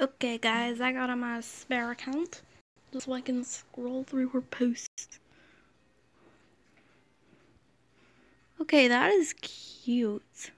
Okay, guys, I got on my spare account just so I can scroll through her posts. Okay, that is cute.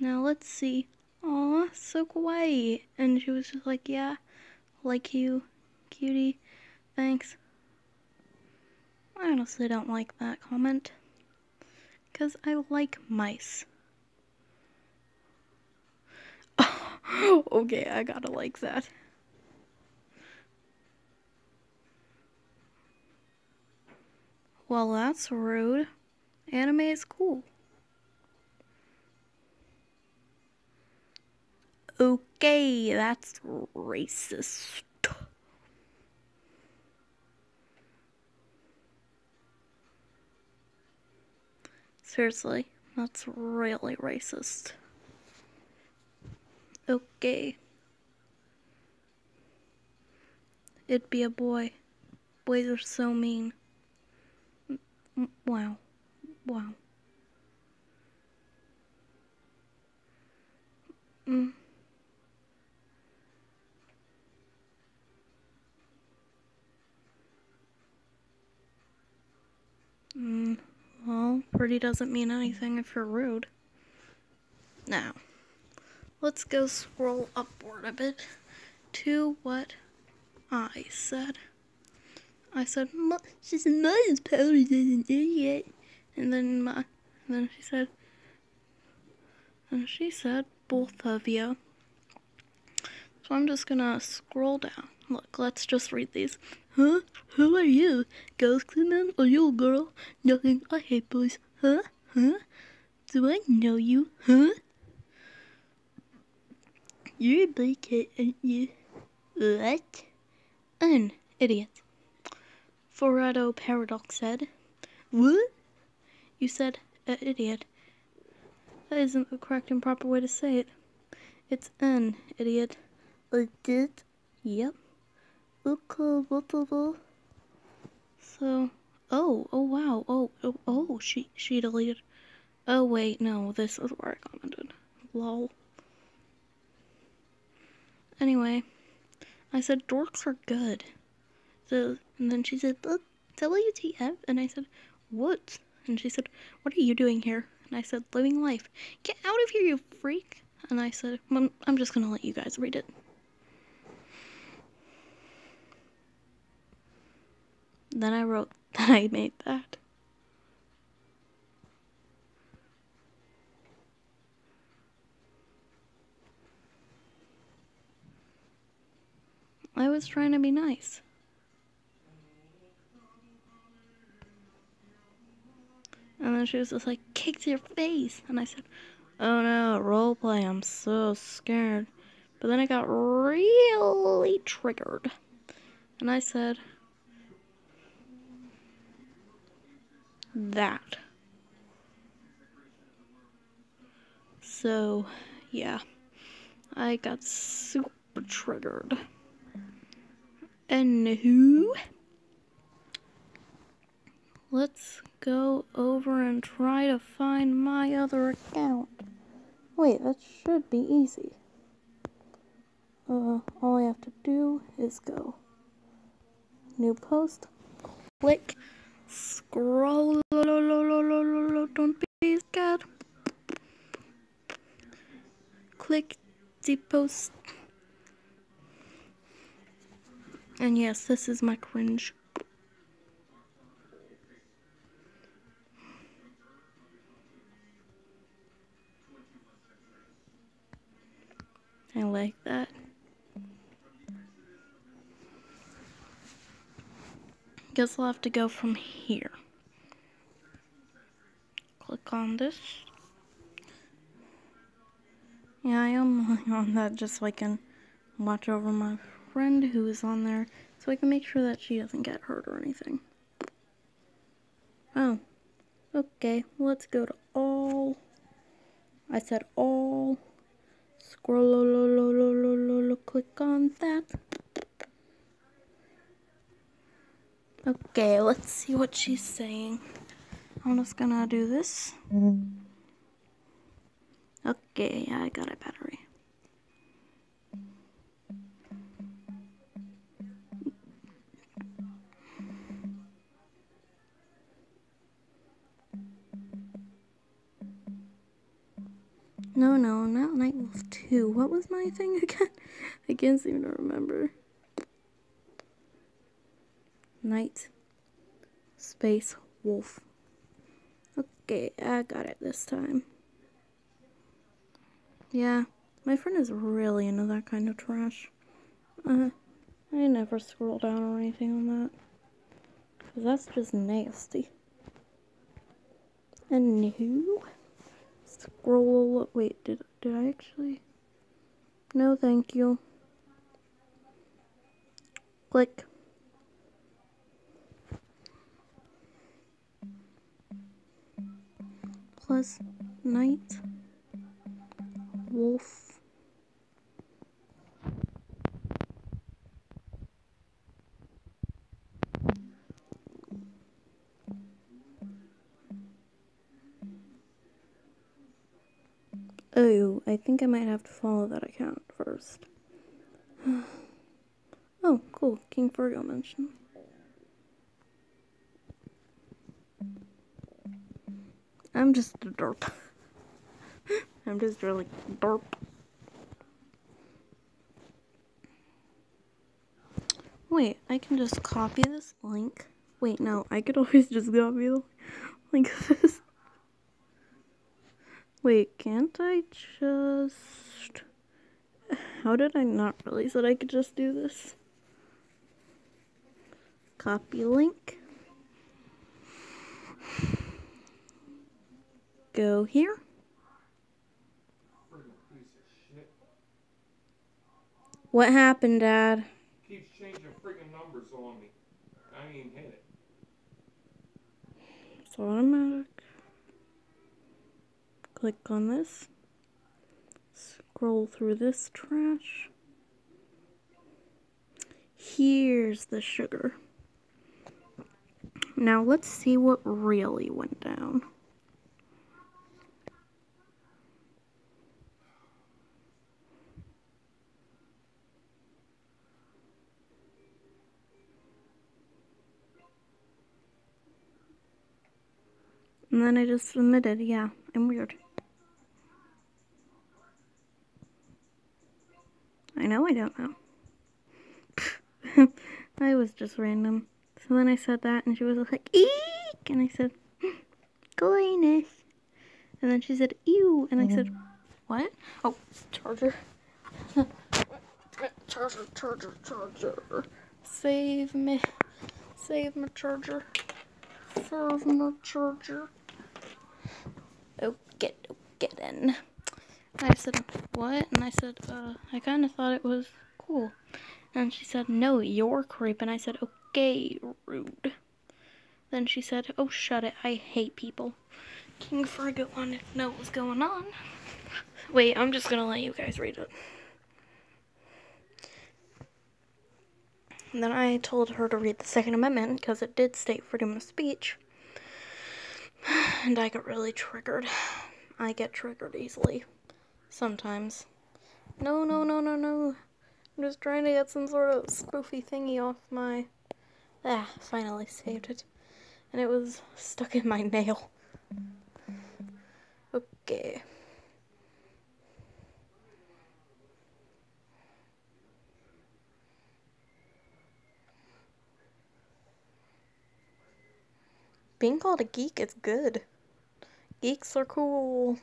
Now let's see. Aw, so kawaii. And she was just like, yeah, like you, cutie. Thanks. I honestly don't like that comment. Because I like mice. okay, I gotta like that. Well, that's rude. Anime is cool. Okay, that's racist. Seriously, that's really racist. Okay. It'd be a boy. Boys are so mean. wow. Wow. Mm. Mm, well, pretty doesn't mean anything if you're rude. Now, let's go scroll upward a bit to what I said. I said, she said, Miles Powers is an idiot. And then my, and then she said, and she said, both of you. So I'm just gonna scroll down. Look, let's just read these. Huh? Who are you? Ghost man or you girl? Nothing. I hate boys. Huh? Huh? Do I know you? Huh? You're a boy cat, aren't you? What? An idiot. Forado Paradox said. What? You said an idiot. That isn't the correct and proper way to say it. It's an idiot. I did? Yep. Blah, So, oh, oh wow, oh, oh, oh, she, she deleted. Oh wait, no, this is where I commented. Lol. Anyway, I said dorks are good. So, and then she said, WTF? And I said, what? And she said, what are you doing here? And I said, living life. Get out of here, you freak. And I said, I'm, I'm just gonna let you guys read it. Then I wrote that I made that. I was trying to be nice. And then she was just like, kick to your face. And I said, oh no, roleplay, I'm so scared. But then I got really triggered. And I said, that. So, yeah. I got super triggered. Anywho, let's go over and try to find my other account. Wait, that should be easy. Uh, all I have to do is go. New post, click, scroll, don't be scared, click the post, and yes, this is my cringe. I like that. Guess I'll have to go from here. Click on this. Yeah, I am on that just so I can watch over my friend who is on there so I can make sure that she doesn't get hurt or anything. Oh, okay, let's go to all. I said all. Scroll, lo, lo, lo, lo, lo, click on that. Okay, let's see what she's saying. I'm just gonna do this. Mm. Okay, I got a battery. No, no, not Night Wolf 2. What was my thing again? I can't seem to remember. Night Space Wolf. Okay, I got it this time. Yeah, my friend is really into that kind of trash. Uh, I never scroll down or anything on that. Because that's just nasty. And new? Scroll, wait, did, did I actually? No, thank you. Click. Plus night wolf think I might have to follow that account first. oh, cool. King Fergo mentioned. I'm just a derp. I'm just really derp. Wait, I can just copy this link. Wait, no, I could always just copy the link this. Wait, can't I just... How did I not realize that I could just do this? Copy link. Go here. What happened, Dad? Keeps changing freaking numbers on me. I ain't hit it. It's automatic. Click on this. Scroll through this trash. Here's the sugar. Now let's see what really went down. And then I just submitted. Yeah, I'm weird. I know I don't know. I was just random. So then I said that, and she was like, eek! And I said, hmm, goodness. And then she said, ew. And I said, what? Oh, charger. charger, charger, charger. Save me. Save my charger. Save my charger. Oh, get, oh, get in. I said, what? And I said, uh, I kind of thought it was cool. And she said, no, you're creep. And I said, okay, rude. Then she said, oh, shut it. I hate people. King Fergus wanted to know what was going on. Wait, I'm just going to let you guys read it. And then I told her to read the Second Amendment because it did state freedom of speech. And I got really triggered. I get triggered easily. Sometimes. No, no, no, no, no. I'm just trying to get some sort of spoofy thingy off my... Ah, finally saved it. And it was stuck in my nail. Okay. Being called a geek is good. Geeks are cool.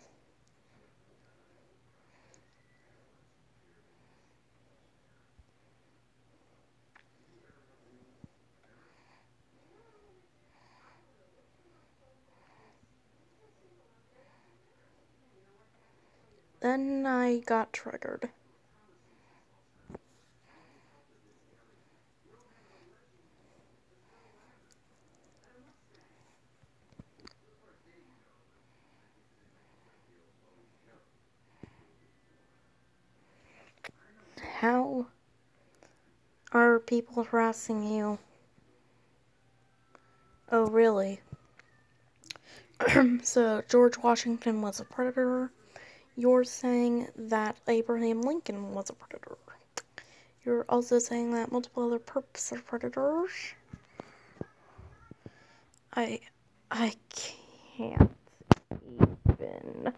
Then I got triggered. How are people harassing you? Oh, really? so, George Washington was a predator. You're saying that Abraham Lincoln was a predator. You're also saying that multiple other perps are predators. I I can't even.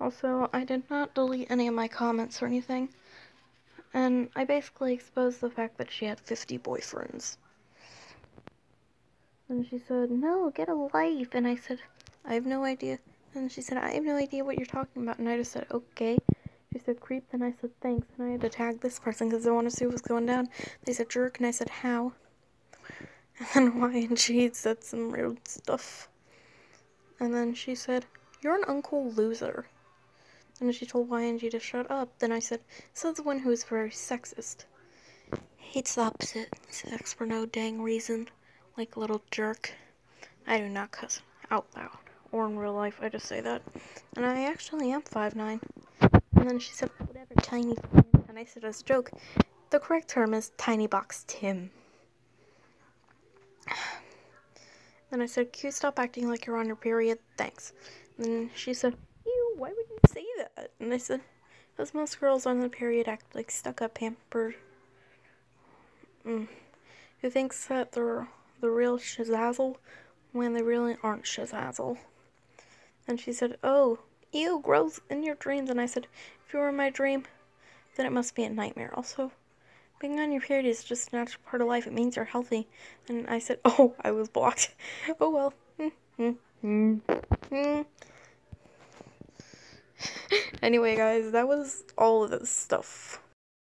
Also, I did not delete any of my comments or anything. And I basically exposed the fact that she had 50 boyfriends. And she said, No, get a life. And I said, I have no idea. And she said, I have no idea what you're talking about. And I just said, Okay. She said, Creep. Then I said, Thanks. And I had to tag this person because I want to see what was going down. They said, Jerk. And I said, How? And then YNG said some rude stuff. And then she said, You're an uncle loser. And she told YNG to shut up. Then I said, So the one who is very sexist. Hates the opposite sex for no dang reason. Like a little jerk. I do not cuss out loud. Or in real life, I just say that. And I actually am 5'9. And then she said, Whatever, tiny. And I said as a joke, the correct term is tiny box Tim. Then I said, you stop acting like you're on your period? Thanks. And she said, Ew, why would you say that? And I said, Because most girls on the period act like stuck up, pampered. Mm. Who thinks that they're the real shazazzle when they really aren't shazazzle. And she said, Oh, ew, gross in your dreams. And I said, If you were my dream, then it must be a nightmare. Also, being on your period is just a natural part of life. It means you're healthy. And I said, Oh, I was blocked. oh well. anyway, guys, that was all of this stuff.